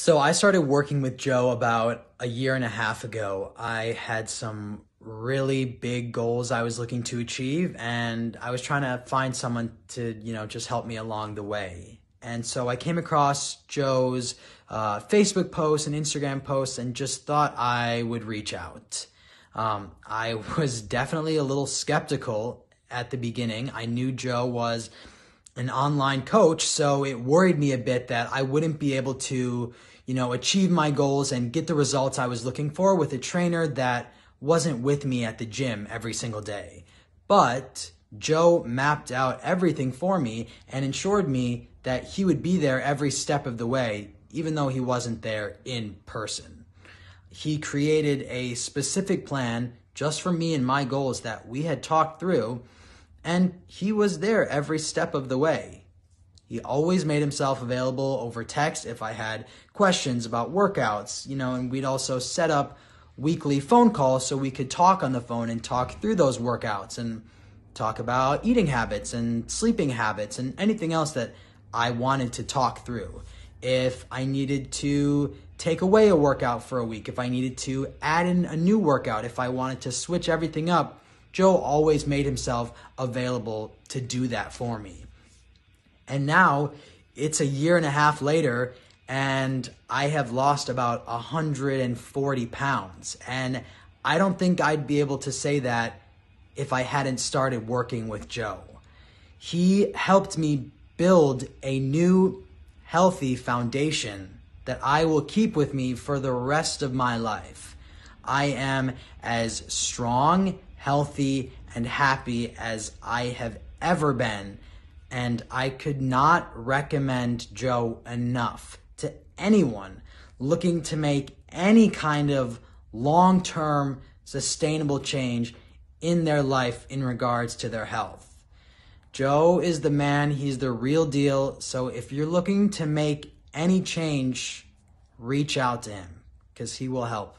So I started working with Joe about a year and a half ago. I had some really big goals I was looking to achieve and I was trying to find someone to, you know, just help me along the way. And so I came across Joe's uh, Facebook posts and Instagram posts and just thought I would reach out. Um, I was definitely a little skeptical at the beginning. I knew Joe was an online coach, so it worried me a bit that I wouldn't be able to you know, achieve my goals and get the results I was looking for with a trainer that wasn't with me at the gym every single day. But Joe mapped out everything for me and ensured me that he would be there every step of the way, even though he wasn't there in person. He created a specific plan just for me and my goals that we had talked through, and he was there every step of the way. He always made himself available over text if I had questions about workouts, you know, and we'd also set up weekly phone calls so we could talk on the phone and talk through those workouts and talk about eating habits and sleeping habits and anything else that I wanted to talk through. If I needed to take away a workout for a week, if I needed to add in a new workout, if I wanted to switch everything up, Joe always made himself available to do that for me. And now it's a year and a half later, and I have lost about 140 pounds. And I don't think I'd be able to say that if I hadn't started working with Joe. He helped me build a new healthy foundation that I will keep with me for the rest of my life. I am as strong, healthy, and happy as I have ever been and I could not recommend Joe enough to anyone looking to make any kind of long term sustainable change in their life in regards to their health. Joe is the man, he's the real deal. So if you're looking to make any change, reach out to him because he will help.